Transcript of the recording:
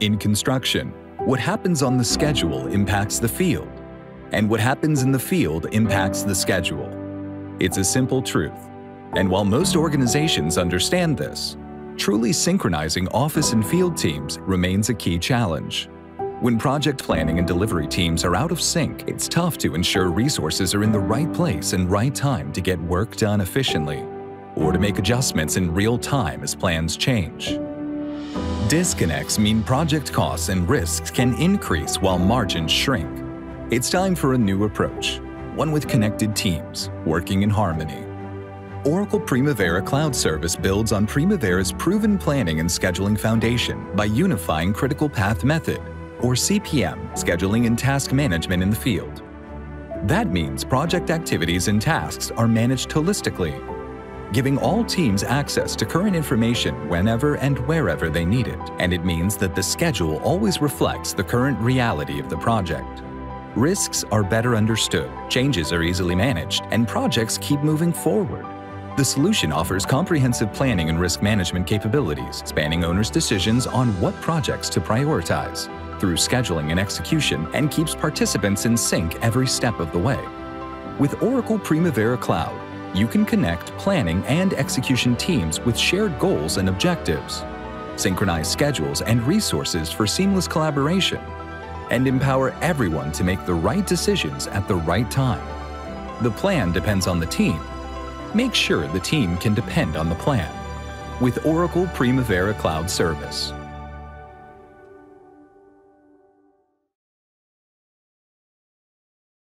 In construction, what happens on the schedule impacts the field, and what happens in the field impacts the schedule. It's a simple truth, and while most organizations understand this, truly synchronizing office and field teams remains a key challenge. When project planning and delivery teams are out of sync, it's tough to ensure resources are in the right place and right time to get work done efficiently, or to make adjustments in real time as plans change. Disconnects mean project costs and risks can increase while margins shrink. It's time for a new approach, one with connected teams working in harmony. Oracle Primavera Cloud Service builds on Primavera's proven planning and scheduling foundation by unifying Critical Path Method, or CPM, scheduling and task management in the field. That means project activities and tasks are managed holistically giving all teams access to current information whenever and wherever they need it, and it means that the schedule always reflects the current reality of the project. Risks are better understood, changes are easily managed, and projects keep moving forward. The solution offers comprehensive planning and risk management capabilities, spanning owners' decisions on what projects to prioritize through scheduling and execution, and keeps participants in sync every step of the way. With Oracle Primavera Cloud, you can connect planning and execution teams with shared goals and objectives, synchronize schedules and resources for seamless collaboration, and empower everyone to make the right decisions at the right time. The plan depends on the team. Make sure the team can depend on the plan with Oracle Primavera Cloud Service.